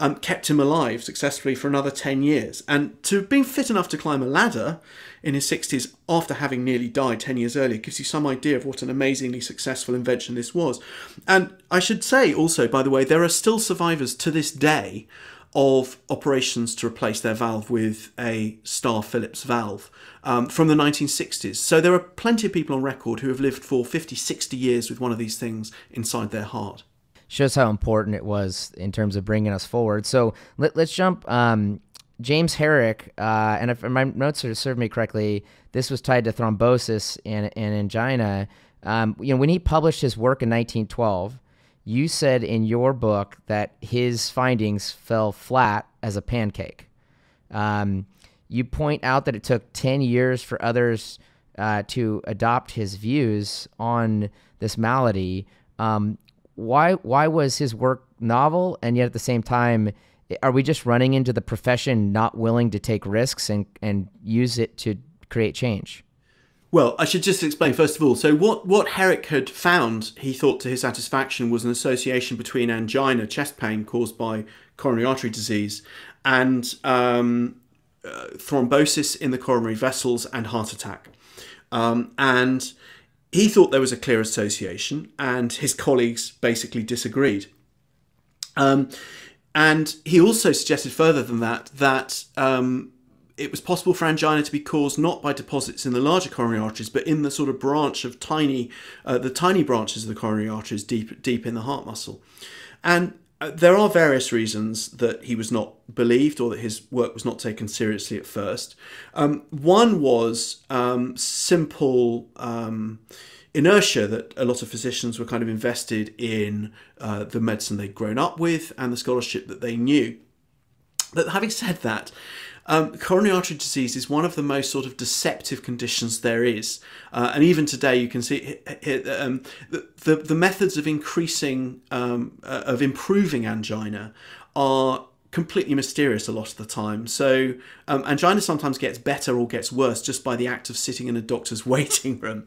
um, kept him alive successfully for another 10 years. And to have been fit enough to climb a ladder in his 60s after having nearly died 10 years earlier gives you some idea of what an amazingly successful invention this was. And I should say also, by the way, there are still survivors to this day of operations to replace their valve with a Starr Phillips valve um, from the 1960s. So there are plenty of people on record who have lived for 50, 60 years with one of these things inside their heart. Shows how important it was in terms of bringing us forward. So let, us jump. Um, James Herrick, uh, and if my notes are serve me correctly, this was tied to thrombosis and, and angina. Um, you know, when he published his work in 1912, you said in your book that his findings fell flat as a pancake. Um, you point out that it took 10 years for others uh, to adopt his views on this malady. Um, why, why was his work novel and yet at the same time, are we just running into the profession not willing to take risks and, and use it to create change? Well, I should just explain first of all. So, what, what Herrick had found, he thought to his satisfaction, was an association between angina, chest pain caused by coronary artery disease, and um, uh, thrombosis in the coronary vessels and heart attack. Um, and he thought there was a clear association, and his colleagues basically disagreed. Um, and he also suggested further than that that um, it was possible for angina to be caused not by deposits in the larger coronary arteries, but in the sort of branch of tiny, uh, the tiny branches of the coronary arteries deep, deep in the heart muscle. And there are various reasons that he was not believed or that his work was not taken seriously at first. Um, one was um, simple um, inertia that a lot of physicians were kind of invested in uh, the medicine they'd grown up with and the scholarship that they knew. But having said that, um, coronary artery disease is one of the most sort of deceptive conditions there is, uh, and even today you can see um, the, the, the methods of increasing um, uh, of improving angina are completely mysterious a lot of the time. So um, angina sometimes gets better or gets worse just by the act of sitting in a doctor's waiting room.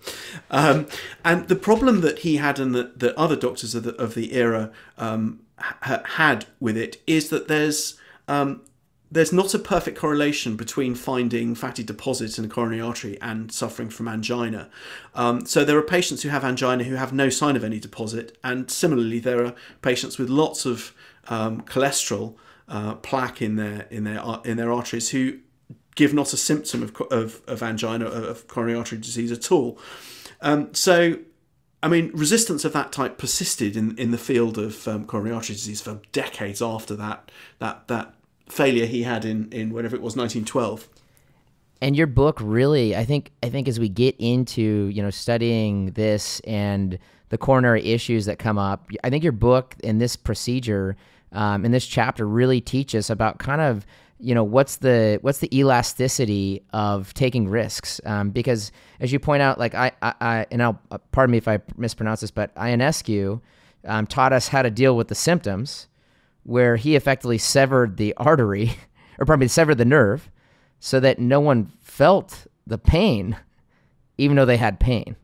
Um, and the problem that he had and that the other doctors of the, of the era um, ha- had with it is that there's um, there's not a perfect correlation between finding fatty deposits in a coronary artery and suffering from angina. Um, so there are patients who have angina who have no sign of any deposit, and similarly there are patients with lots of um, cholesterol uh, plaque in their in their in their arteries who give not a symptom of of, of angina of coronary artery disease at all. Um, so I mean, resistance of that type persisted in, in the field of um, coronary artery disease for decades after that that that failure he had in in whatever it was 1912 and your book really i think i think as we get into you know studying this and the coronary issues that come up i think your book and this procedure um, in this chapter really teach us about kind of you know what's the what's the elasticity of taking risks. Um, because as you point out like I, I, I and I'll uh, pardon me if I mispronounce this but Ionescu um, taught us how to deal with the symptoms where he effectively severed the artery, or probably severed the nerve, so that no one felt the pain, even though they had pain.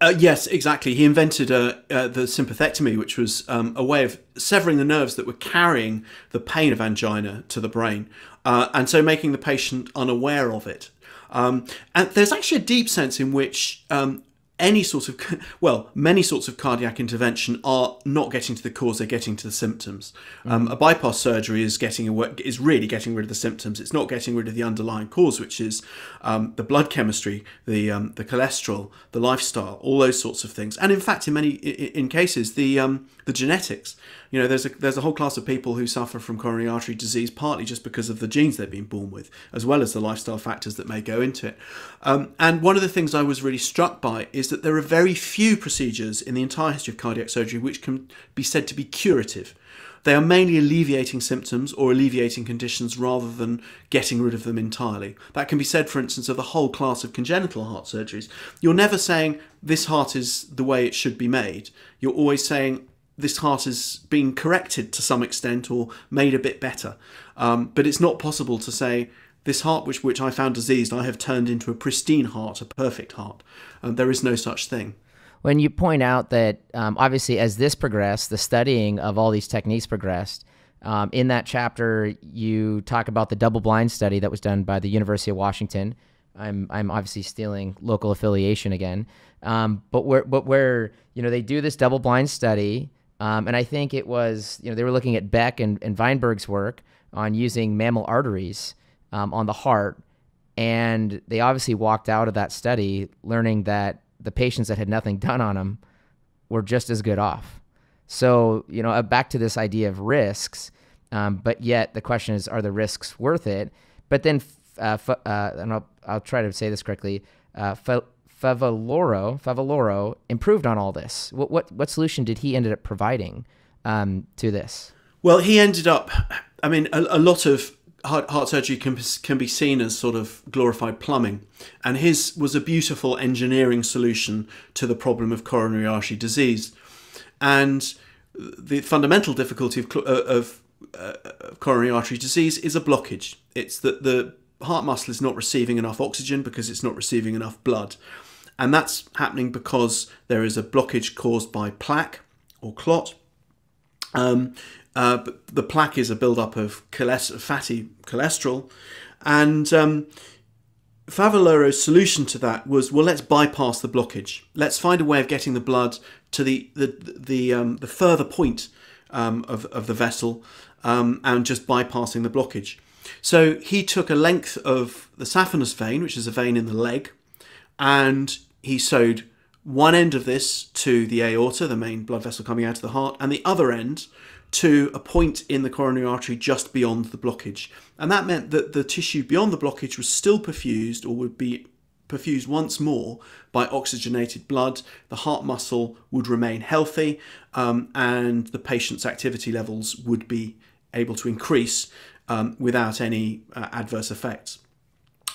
Uh, yes, exactly. He invented uh, uh, the sympathectomy, which was um, a way of severing the nerves that were carrying the pain of angina to the brain, uh, and so making the patient unaware of it. Um, and there's actually a deep sense in which um, any sort of, well, many sorts of cardiac intervention are not getting to the cause; they're getting to the symptoms. Mm. Um, a bypass surgery is getting is really getting rid of the symptoms. It's not getting rid of the underlying cause, which is um, the blood chemistry, the um, the cholesterol, the lifestyle, all those sorts of things. And in fact, in many in, in cases, the um, the genetics. You know, there's a there's a whole class of people who suffer from coronary artery disease partly just because of the genes they've been born with, as well as the lifestyle factors that may go into it. Um, and one of the things I was really struck by is that there are very few procedures in the entire history of cardiac surgery which can be said to be curative. They are mainly alleviating symptoms or alleviating conditions rather than getting rid of them entirely. That can be said, for instance, of the whole class of congenital heart surgeries. You're never saying this heart is the way it should be made. You're always saying this heart has been corrected to some extent or made a bit better. Um, but it's not possible to say this heart which which I found diseased, I have turned into a pristine heart, a perfect heart. Um, there is no such thing. When you point out that um, obviously as this progressed, the studying of all these techniques progressed, Um, in that chapter, you talk about the double blind study that was done by the University of Washington. I'm, I'm obviously stealing local affiliation again, um, but where but where you know they do this double blind study, um, and I think it was you know they were looking at Beck and, and Vineberg's work on using mammary arteries um, on the heart, and they obviously walked out of that study learning that the patients that had nothing done on them were just as good off. So, you know, uh, back to this idea of risks, um, but yet the question is, are the risks worth it? But then, uh, uh, and I'll, I'll, try to say this correctly, uh, Favaloro, Favaloro improved on all this. What, what, what solution did he ended up providing um, to this? Well, he ended up, I mean, a, a lot of heart, heart surgery can, can be seen as sort of glorified plumbing. And his was a beautiful engineering solution to the problem of coronary artery disease. And the fundamental difficulty of, uh, of, uh, of coronary artery disease is a blockage. It's that the heart muscle is not receiving enough oxygen because it's not receiving enough blood. And that's happening because there is a blockage caused by plaque or clot. Um, uh, the plaque is a buildup of cholest- fatty cholesterol. And um, Favaloro's solution to that was well, let's bypass the blockage. Let's find a way of getting the blood to the the the, um, the further point um, of of the vessel um, and just bypassing the blockage. So he took a length of the saphenous vein, which is a vein in the leg, and he sewed one end of this to the aorta, the main blood vessel coming out of the heart, and the other end to a point in the coronary artery just beyond the blockage. And that meant that the tissue beyond the blockage was still perfused or would be perfused once more by oxygenated blood. The heart muscle would remain healthy um, and the patient's activity levels would be able to increase um, without any uh, adverse effects.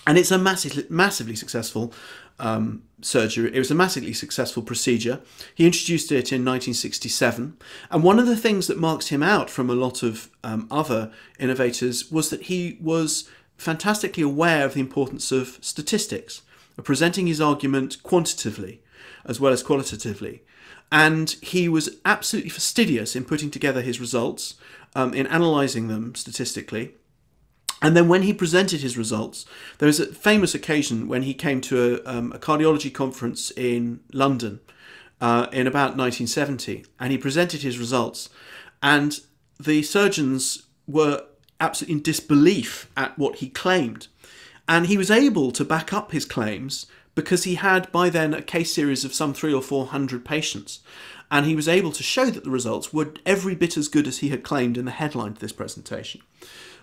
And it's a massively, massively successful um, surgery. It was a massively successful procedure. He introduced it in 1967. And one of the things that marks him out from a lot of um, other innovators was that he was fantastically aware of the importance of statistics, of presenting his argument quantitatively as well as qualitatively. And he was absolutely fastidious in putting together his results, um, in analysing them statistically and then when he presented his results, there was a famous occasion when he came to a, um, a cardiology conference in London uh, in about 1970, and he presented his results, and the surgeons were absolutely in disbelief at what he claimed. And he was able to back up his claims because he had by then a case series of some three or four hundred patients. And he was able to show that the results were every bit as good as he had claimed in the headline to this presentation.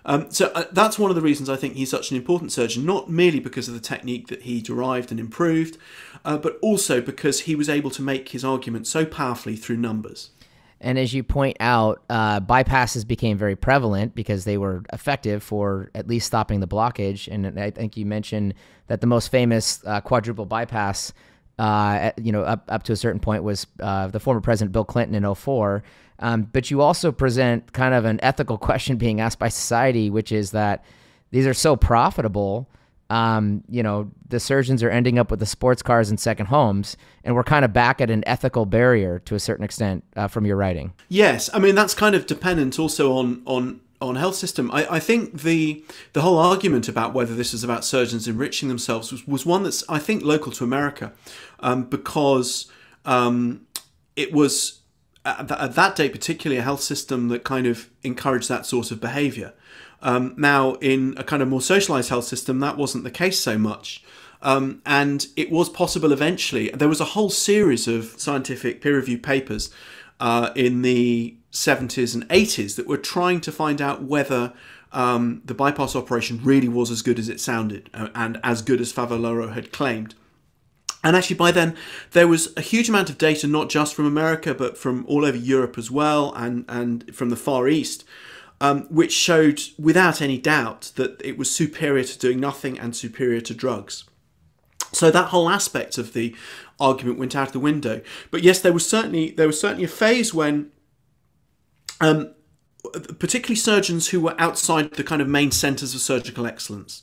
Um, so uh, that's one of the reasons I think he's such an important surgeon, not merely because of the technique that he derived and improved, uh, but also because he was able to make his argument so powerfully through numbers. And as you point out, uh, bypasses became very prevalent because they were effective for at least stopping the blockage. And I think you mentioned that the most famous uh, quadruple bypass, uh, you know, up, up to a certain point was uh, the former president Bill Clinton in 04. Um, but you also present kind of an ethical question being asked by society, which is that these are so profitable. Um, you know, the surgeons are ending up with the sports cars and second homes, and we're kind of back at an ethical barrier to a certain extent uh, from your writing. Yes, I mean that's kind of dependent also on on on health system. I, I think the the whole argument about whether this is about surgeons enriching themselves was, was one that's I think local to America, um, because um, it was at, at that day, particularly a health system that kind of encouraged that sort of behaviour. Um, now, in a kind of more socialised health system, that wasn't the case so much. Um, and it was possible eventually. There was a whole series of scientific peer reviewed papers uh, in the 70s and 80s that were trying to find out whether um, the bypass operation really was as good as it sounded uh, and as good as Favaloro had claimed. And actually, by then, there was a huge amount of data, not just from America, but from all over Europe as well, and, and from the Far East, um, which showed without any doubt that it was superior to doing nothing and superior to drugs. So that whole aspect of the argument went out of the window. But yes, there was certainly there was certainly a phase when, um, particularly surgeons who were outside the kind of main centres of surgical excellence,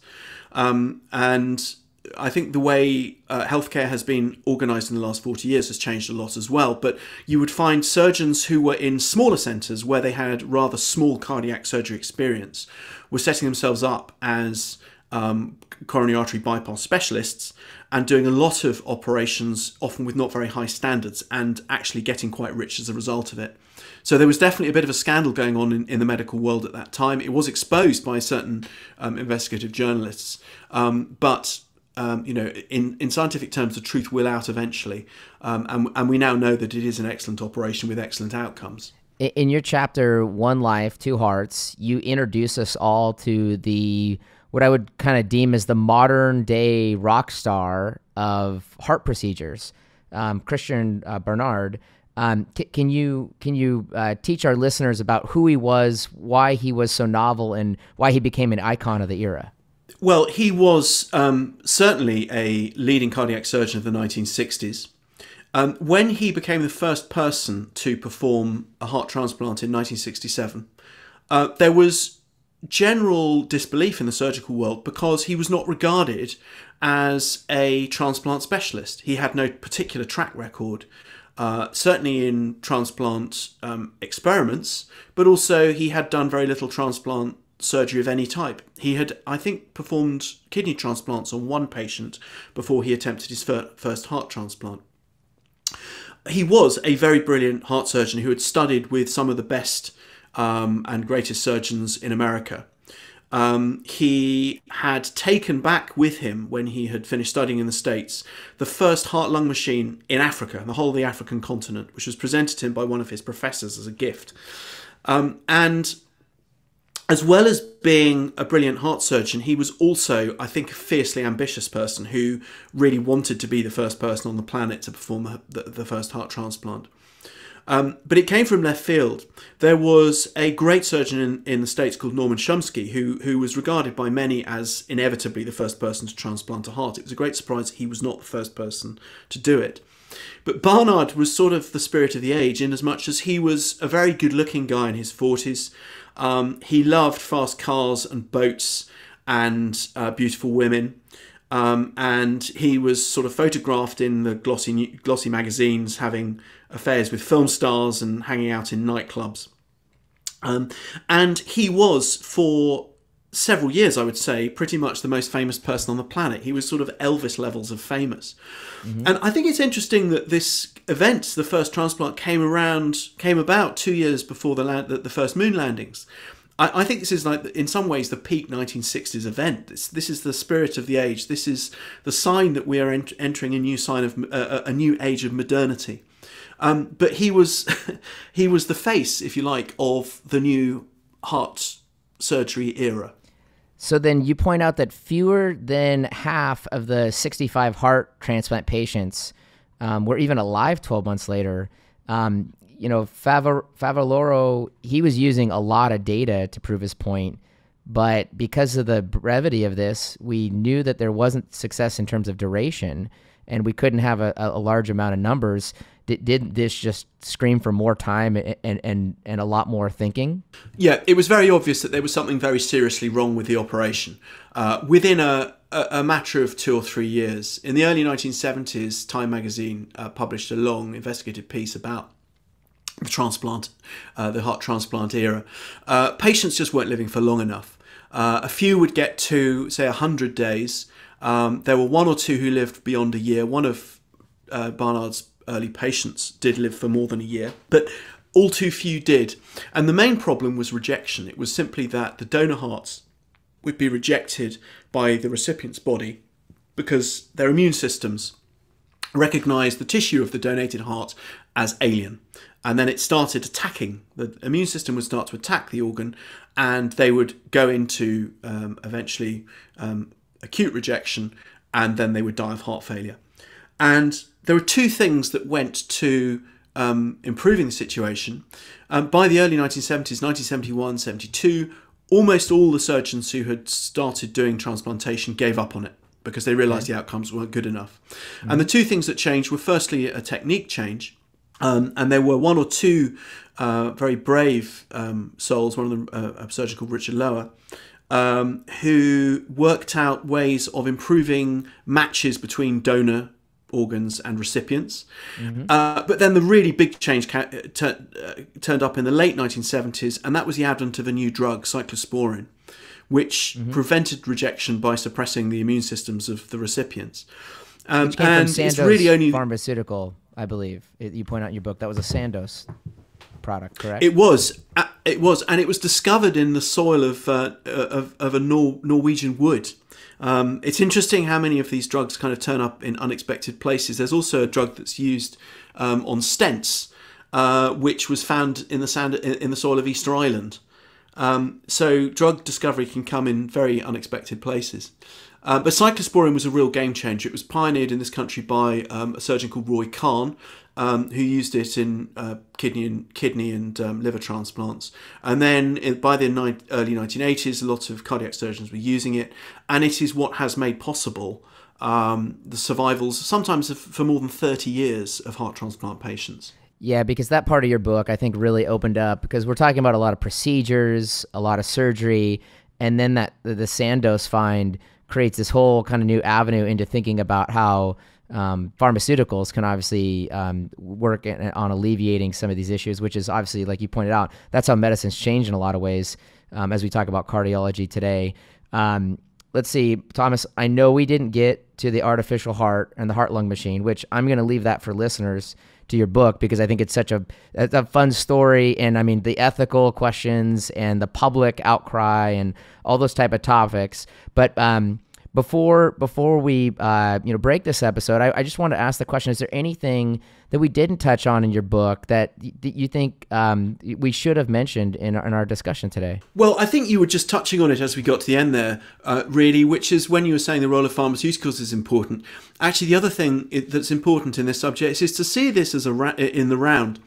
um, and I think the way uh, healthcare has been organised in the last 40 years has changed a lot as well. But you would find surgeons who were in smaller centres where they had rather small cardiac surgery experience were setting themselves up as um, coronary artery bypass specialists and doing a lot of operations, often with not very high standards, and actually getting quite rich as a result of it. So there was definitely a bit of a scandal going on in, in the medical world at that time. It was exposed by certain um, investigative journalists, um, but um, you know, in, in scientific terms, the truth will out eventually, um, and, and we now know that it is an excellent operation with excellent outcomes. In your chapter, One Life, Two Hearts, you introduce us all to the what I would kind of deem as the modern day rock star of heart procedures, um, Christian uh, Barnard. Um, can you can you uh, teach our listeners about who he was, why he was so novel, and why he became an icon of the era? Well, he was um, certainly a leading cardiac surgeon of the 1960s. Um, when he became the first person to perform a heart transplant in 1967, uh, there was general disbelief in the surgical world because he was not regarded as a transplant specialist. He had no particular track record, uh, certainly in transplant um, experiments, but also he had done very little transplant surgery of any type. He had, I think, performed kidney transplants on one patient before he attempted his fir- first heart transplant. He was a very brilliant heart surgeon who had studied with some of the best um, and greatest surgeons in America. Um, he had taken back with him, when he had finished studying in the States, the first heart lung machine in Africa, the whole of the African continent, which was presented to him by one of his professors as a gift. Um, and as well as being a brilliant heart surgeon, he was also, I think, a fiercely ambitious person who really wanted to be the first person on the planet to perform the, the first heart transplant. Um, but it came from left field. There was a great surgeon in, in the States called Norman Shumway, who, who was regarded by many as inevitably the first person to transplant a heart. It was a great surprise he was not the first person to do it. But Barnard was sort of the spirit of the age in as much as he was a very good looking guy in his 40s. Um, he loved fast cars and boats and uh, beautiful women. Um, and he was sort of photographed in the glossy glossy magazines having affairs with film stars and hanging out in nightclubs. Um, and he was for several years, I would say, pretty much the most famous person on the planet. He was sort of Elvis levels of famous. Mm-hmm. And I think it's interesting that this event, the first transplant, came around, came about two years before the land, the, the first moon landings. I, I think this is like, in some ways, the peak 1960s event. This, this is the spirit of the age. This is the sign that we are ent- entering a new sign of uh, a new age of modernity. Um, but he was he was the face, if you like, of the new heart surgery era. So then you point out that fewer than half of the 65 heart transplant patients um, were even alive 12 months later. Um, you know, Fav- Favaloro, he was using a lot of data to prove his point. But because of the brevity of this, we knew that there wasn't success in terms of duration, and we couldn't have a, a large amount of numbers. Did, did this just scream for more time and, and, and a lot more thinking? Yeah, it was very obvious that there was something very seriously wrong with the operation. Uh, within a, a, matter of two or three years, in the early 1970s, Time magazine uh, published a long investigative piece about the transplant, uh, the heart transplant era, uh, patients just weren't living for long enough. Uh, a few would get to, say, 100 days. Um, there were one or two who lived beyond a year. One of uh, Barnard's early patients did live for more than a year, but all too few did. And the main problem was rejection. It was simply that the donor hearts would be rejected by the recipient's body because their immune systems recognized the tissue of the donated heart as alien and then it started attacking. The immune system would start to attack the organ, and they would go into um, eventually um, acute rejection, and then they would die of heart failure. And there were two things that went to um, improving the situation. Um, by the early 1970s, 1971, 72, almost all the surgeons who had started doing transplantation gave up on it because they realized the outcomes weren't good enough. Mm-hmm. And the two things that changed were firstly a technique change um, and there were one or two uh, very brave um, souls, one of them uh, a surgeon called Richard Lower, um, who worked out ways of improving matches between donor organs and recipients. Mm-hmm. Uh, but then the really big change ca- uh, uh, turned up in the late 1970s, and that was the advent of a new drug, cyclosporin, which mm-hmm. prevented rejection by suppressing the immune systems of the recipients. Um, and it's really only pharmaceutical, I believe. It, you point out in your book that was a Sandoz product, correct? It was. Uh, it was, and it was discovered in the soil of uh, of, of, a Nor- Norwegian wood. Um, it's interesting how many of these drugs kind of turn up in unexpected places. There's also a drug that's used um, on stents, uh, which was found in the sand in the soil of Easter Island. Um, so drug discovery can come in very unexpected places. Uh, but cyclosporin was a real game changer. It was pioneered in this country by um, a surgeon called Roy Calne, um, who used it in uh, kidney and kidney and um, liver transplants. And then in, by the early 1980s, a lot of cardiac surgeons were using it, and it is what has made possible um, the survivals, sometimes for more than 30 years, of heart transplant patients. Yeah, because that part of your book, I think, really opened up because we're talking about a lot of procedures, a lot of surgery, and then that the Sandoz find creates this whole kind of new avenue into thinking about how um, pharmaceuticals can obviously um, work on alleviating some of these issues, which is obviously, like you pointed out, that's how medicine's changed in a lot of ways um, as we talk about cardiology today. Um, let's see, Thomas, I know we didn't get to the artificial heart and the heart lung machine, which I'm going to leave that for listeners to your book because I think it's such a, a fun story. And I mean, the ethical questions and the public outcry and all those type of topics. But, um, before before we uh, you know break this episode, I, I, just want to ask the question: Is there anything that we didn't touch on in your book that, that you think um, we should have mentioned in our, in our discussion today? Well, I think you were just touching on it as we got to the end there, uh, really, which is when you were saying the role of pharmaceuticals is important. Actually, the other thing that's important in this subject is to see this as a in the round.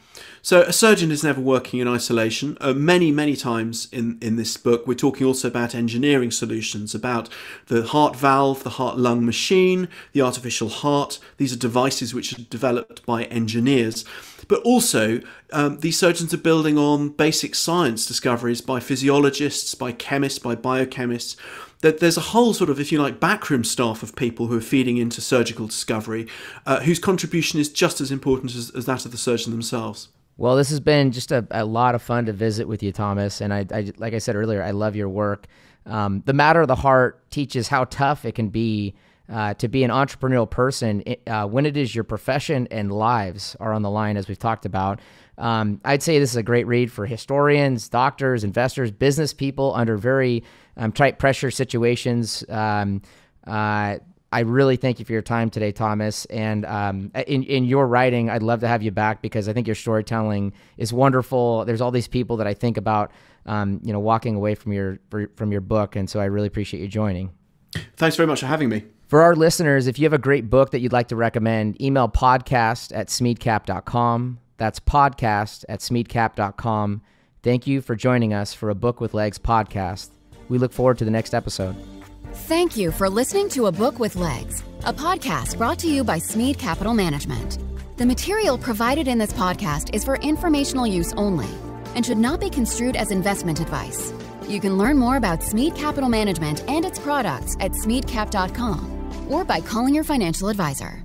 So a surgeon is never working in isolation. Uh, many, many times in, in this book, we're talking also about engineering solutions, about the heart valve, the heart lung machine, the artificial heart. These are devices which are developed by engineers. But also, um, these surgeons are building on basic science discoveries by physiologists, by chemists, by biochemists that there's a whole sort of, if you like, backroom staff of people who are feeding into surgical discovery, uh, whose contribution is just as important as, as, that of the surgeon themselves. Well, this has been just a, a lot of fun to visit with you, Thomas. And I, I like I said earlier, I love your work. Um, the Matter of the Heart teaches how tough it can be uh, to be an entrepreneurial person uh, when it is your profession and lives are on the line, as we've talked about. Um, I'd say this is a great read for historians, doctors, investors, business people under very um, tight pressure situations. Um, uh, I really thank you for your time today, Thomas. And um, in in your writing, I'd love to have you back because I think your storytelling is wonderful. There's all these people that I think about, um, you know, walking away from your from your book, and so I really appreciate you joining. Thanks very much for having me. For our listeners, if you have a great book that you'd like to recommend, email podcast at smeadcap.com. That's podcast at smeadcap.com. Thank you for joining us for a Book with Legs podcast. We look forward to the next episode. Thank you for listening to A Book with Legs, a podcast brought to you by Smead Capital Management. The material provided in this podcast is for informational use only and should not be construed as investment advice. You can learn more about Smead Capital Management and its products at smeadcap.com or by calling your financial advisor.